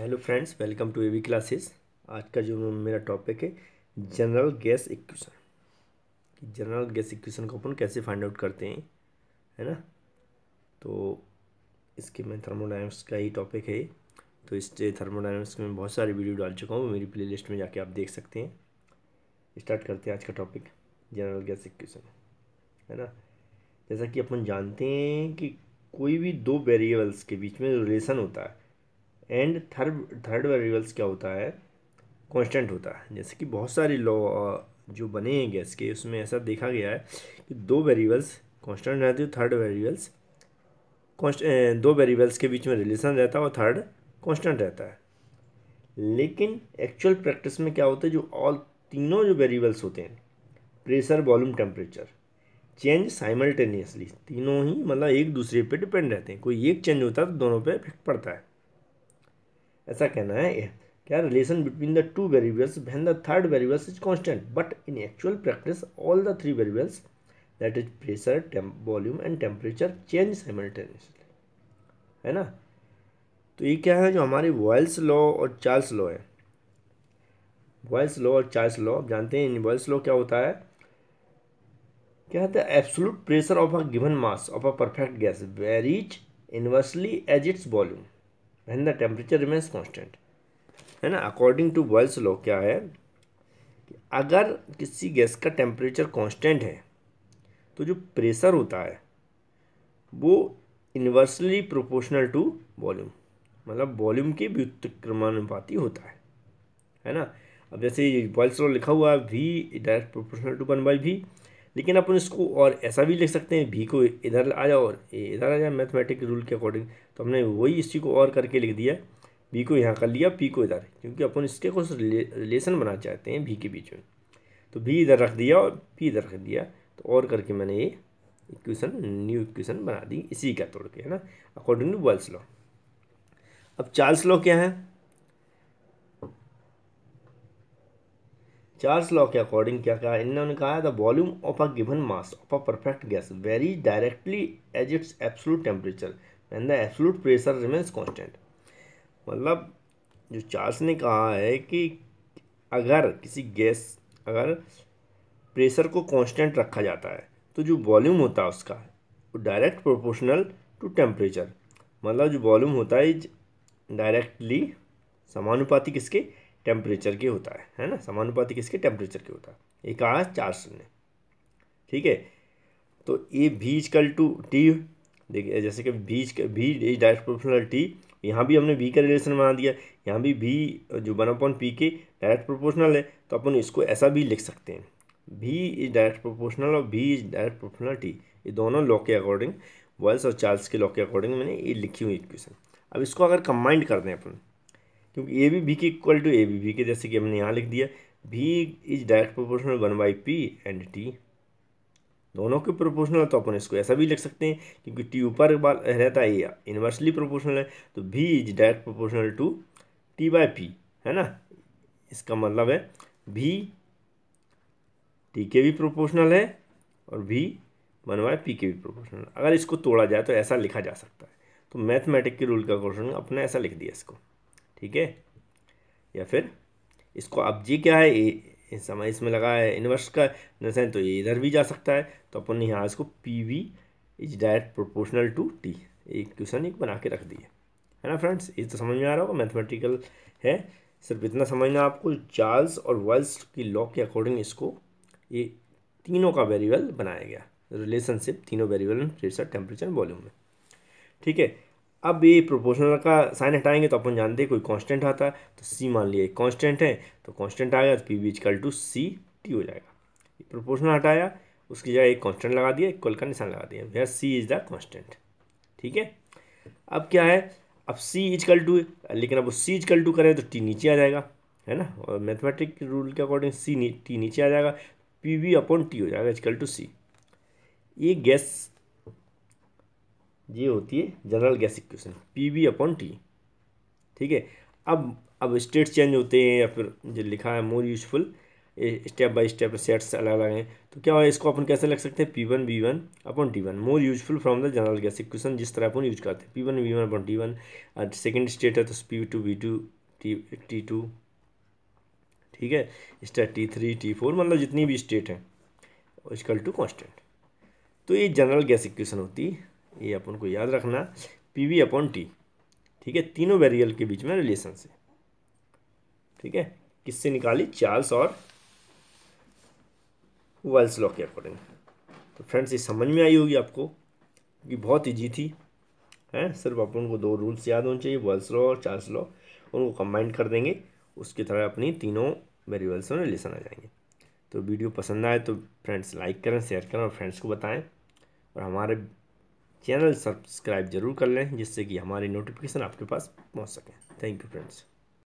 Hello friends, welcome to AV classes. आज का जो मेरा टॉपिक है, general gas equation. General gas equation को अपन कैसे फाइंड आउट करते हैं, है ना? तो इसके मैं थर्मोडाइनमिक्स का ही टॉपिक है। तो इस थर्मोडाइनमिक्स में बहुत सारे वीडियो डाल चुका हूँ, मेरी प्लेलिस्ट में जाके आप देख सकते हैं। स्टार्ट करते हैं आज का टॉपिक जनरल गैस इक्वेशन, है ना? जैसा कि अपन जानते हैं कि कोई भी दो वेरिएबल्स के बीच में रिलेशन होता है। एंड थर्ड थर्ड वेरिएबल्स क्या होता है? कांस्टेंट होता है। जैसे कि बहुत सारे लॉ जो बने हैं गैस के, उसमें ऐसा देखा गया है कि दो वेरिएबल्स कांस्टेंट रहते हैं थर्ड वेरिएबल्स दो वेरिएबल्स के बीच में रिलेशन रहता है और थर्ड कांस्टेंट रहता है। लेकिन एक्चुअल प्रैक्टिस में क्या होता है? जो ऑल तीनों जो वेरिएबल्स होते हैं, pressure, volume, temperature, change simultaneously, तीनों ही मतलब एक दूसरे पे डिपेंड रहते हैं। कोई एक चेंज होता है तो दोनों पे इफ़ेक्ट पड़ता है। ऐसा कहना है क्या relation between the two variables when the third variables is constant but in actual practice all the three variables that is pressure volume and temperature change simultaneously है ना? तो ये क्या है जो हमारी वॉयल्स लॉ और चार्ल्स लॉ है? वॉयल्स लॉ और चार्ल्स लॉ आप जानते हैं, इन वॉयल्स लॉ क्या होता है? क्या होता है? Absolute pressure of a given mass of a perfect gas varies inversely as its volume when the temperature remains constant है ना? अकॉर्डिंग टू बॉयल्स लॉ क्या है? कि अगर किसी गैस का टेम्परेचर कांस्टेंट है तो जो प्रेशर होता है, वो इन्वर्सली प्रोपोर्शनल टू वॉल्यूम मतलब वॉल्यूम के व्युत्क्रमानुपाती होता है। है ना? अब जैसे बॉयल्स लॉ लिखा हुआ है V direct proportional to one by V लेकिन अपन इसको और ऐसा भी लिख सकते हैं भी को इधर आ जाओ और इधर आ जाए मैथमेटिक रूल के अकॉर्डिंग तो हमने वही इसी को और करके लिख दिया। बी को यहाँ कर लिया पी को इधर, क्योंकि अपन इसके कुछ रिलेशन बनाना चाहते हैं भी के बीच में। तो भी इधर रख दिया और पी इधर रख दिया। तो और करके मैंने ये इक्वेशन न्यू इक्वेशन बना दी, इसी का तोड़ के, है ना? अकॉर्डिंग टू बॉल्स लॉ अब चार्ल्स लॉ क्या है? चार्ल्स लॉ के अकॉर्डिंग क्या कहा? इन्होंने कहा the volume of a given mass of a perfect gas vary directly as its absolute temperature and the absolute pressure remains constant मतलब जो चार्ल्स ने कहा है कि अगर किसी गैस, अगर प्रेशर को कांस्टेंट रखा जाता है तो जो वॉल्यूम होता है उसका, वो डायरेक्ट प्रोपोर्शनल टू टेम्परेचर मतलब जो वॉल्यूम होता है डायरेक्टली समानुपाती किसके? टेम्परेचर के होता है है ना? समानुपाती किसके टेम्परेचर के होता है। एक कहा चार शून्य। ठीक है? तो ए भी इजकल टू टी देखिए, जैसे कि भी भी इज़ डायरेक्ट प्रोपोर्शनल टी यहाँ भी हमने भी का रिलेशन बना दिया। यहाँ भी भी जो वन अपॉन पी के डायरेक्ट प्रोपोर्शनल है तो अपन इसको ऐसा भी लिख सकते हैं। भी इज़ डायरेक्ट प्रोपोर्शनल और भी इज़ डायरेक्ट प्रोपोर्शनल टी ये दोनों लॉ के अकॉर्डिंग वॉल्स और चार्ल्स के लॉ के अकॉर्डिंग मैंने ये लिखी हुई इक्वेशन अब इसको अगर कंबाइंड कर दें अपन क्योंकि ए बी बी के equal to A B B के जैसे कि हमने यहाँ लिख दिया भी is direct proportional one by P and T दोनों के प्रोपोर्शनल तो अपन इसको ऐसा भी लिख सकते हैं, क्योंकि टी ऊपर रहता है, या इन्वर्सली प्रोपोर्शनल है तो भी is direct proportional to T by P है ना? इसका मतलब है भी टी के भी प्रोपोर्शनल है और भी वन बाई पी के भी प्रोपोर्शनल अगर इसको तोड़ा जाए तो ऐसा लिखा जा सकता है। तो मैथमेटिक के रूल का क्वेश्चन अपने ऐसा लिख दिया इसको। ठीक है? या फिर, इसको अब जी क्या है? ये समय इसमें लगा है इन्वर्स का नसन तो ये इधर भी जा सकता है। तो अपन ने यहाँ इसको P V is direct proportional to T एक क्वेश्चन एक बना के रख दिए। है ना फ्रेंड्स ये तो समझ में आ रहा होगा मैथमेटिकल है। सिर्फ़ इतना समझना आपको चार्ल्स और वर्ल्स की लॉ के अकॉर्डिंग इसको, ये तीनों का वेरिएबल बनाया गया। रिलेशनशिप तीनों वेरिएबल प्रेशर टेम्परेचर वॉल्यूम में। ठीक है? अब ये प्रोपोर्शनल का साइन हटाएँगे तो अपन जानते हैं कोई कांस्टेंट आता है तो सी मान लिया कांस्टेंट है तो कांस्टेंट आ गया तो P V equal to C T हो जाएगा। प्रोपोर्शनल हटाया, उसकी जगह एक कांस्टेंट लगा दिया इक्वल का निशान लगा दिया। भैया सी इज़ द कांस्टेंट ठीक है? अब क्या है? अब सी इजकल टू लेकिन अब सी इजकल टू करें तो टी नीचे आ जाएगा, है ना? और मैथमेटिक रूल के अकॉर्डिंग सी टी नीचे आ जाएगा पी वी अपॉन टी हो जाएगा इजकल टू सी ये गैस ये होती है general gas equation P V upon T ठीक है? अब अब स्टेट चेंज होते हैं या फिर जो लिखा है more useful step by step sets अलग अलग हैं। तो क्या है, इसको अपन कैसे लिख सकते हैं? P one V one upon T one more useful from the general gas equation जिस तरह अपन यूज़ करते हैं। P one V one upon T one second state है तो P two V two T T two ठीक है? State T three T four मतलब जितनी भी स्टेट है इजकल टू कॉन्स्टेंट तो ये जनरल गैस इक्वेशन होती है। ये अपन को याद रखना पी वी अपॉन टी ठीक है? तीनों वेरियल के बीच में रिलेशन से। ठीक है? किससे निकाली? चार्ल्स और वेल्स लॉ के अकॉर्डिंग तो फ्रेंड्स ये समझ में आई होगी आपको कि बहुत ईजी थी, है? सिर्फ़ अपन को दो रूल्स याद होने चाहिए वेल्स लॉ और चार्ल्स लॉ उनको कंबाइन कर देंगे, उसकी तरह अपनी तीनों वेरिएबल्स में रिलेशन आ जाएँगे। तो वीडियो पसंद आए तो फ्रेंड्स लाइक करें शेयर करें और फ्रेंड्स को बताएँ। और हमारे चैनल सब्सक्राइब ज़रूर कर लें, जिससे कि हमारी नोटिफिकेशन आपके पास पहुँच सके। Thank you friends